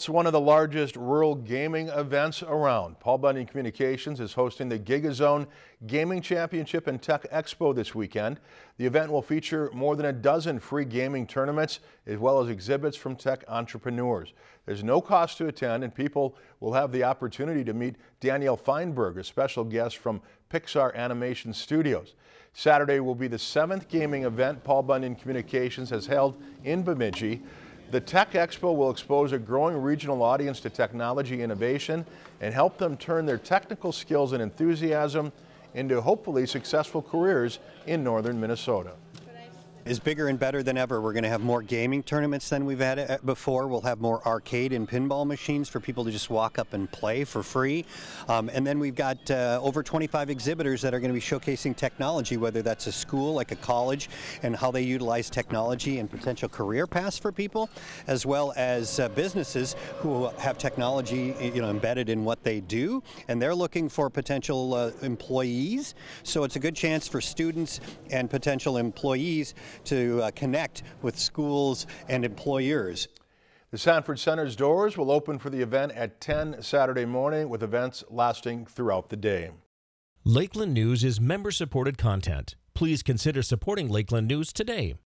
It's one of the largest rural gaming events around. Paul Bunyan Communications is hosting the GigaZone Gaming Championship and Tech Expo this weekend. The event will feature more than a dozen free gaming tournaments as well as exhibits from tech entrepreneurs. There's no cost to attend and people will have the opportunity to meet Danielle Feinberg, a special guest from Pixar Animation Studios. Saturday will be the seventh gaming event Paul Bunyan Communications has held in Bemidji. The Tech Expo will expose a growing regional audience to technology innovation and help them turn their technical skills and enthusiasm into hopefully successful careers in northern Minnesota is bigger and better than ever. We're going to have more gaming tournaments than we've had uh, before. We'll have more arcade and pinball machines for people to just walk up and play for free. Um, and then we've got uh, over 25 exhibitors that are going to be showcasing technology, whether that's a school like a college and how they utilize technology and potential career paths for people, as well as uh, businesses who have technology you know, embedded in what they do. And they're looking for potential uh, employees. So it's a good chance for students and potential employees to uh, connect with schools and employers. The Sanford Center's doors will open for the event at 10 Saturday morning with events lasting throughout the day. Lakeland News is member supported content. Please consider supporting Lakeland News today.